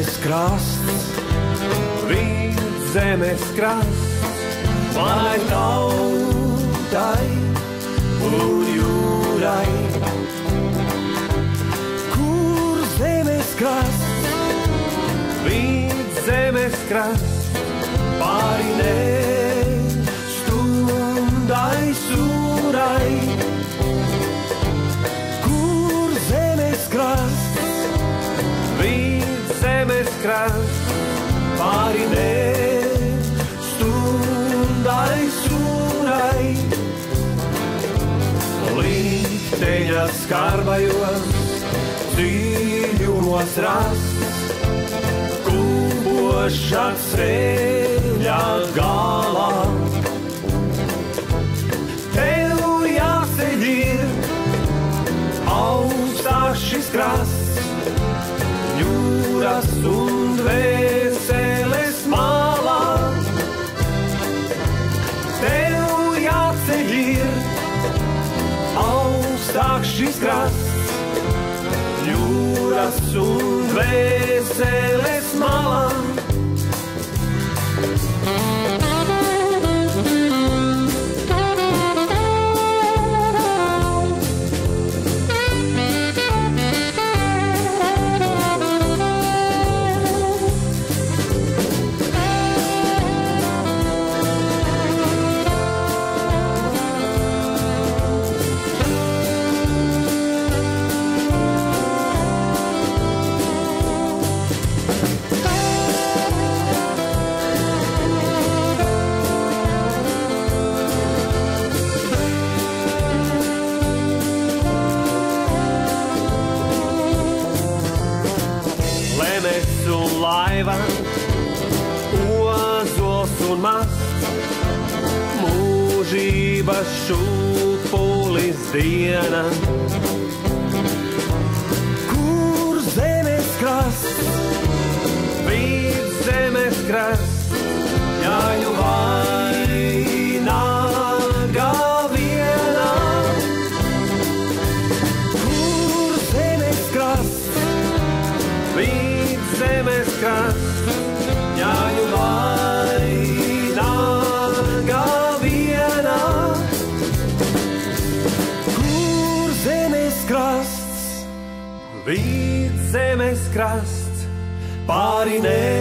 Zemes krasts, viens zemes krasts, vai tautai un jūrai? Kur zemes krasts, viens zemes krasts, pāri ne Līteņa skarbajos dziļumos rasts, kumbošā ceļā galā. Tev jāceļ ir augstāk šis krasts jūras un dvēseles augstāk šis krasts, jūras un dvēseles malā. Laiva, ozols un masts, mūžības šūpulis diena. Kur zemes krasts, vidus zemes krasts, krasts, jāju vainagā vienā. Kur zemes krasts, vidus zemes krasts, pāri stūri.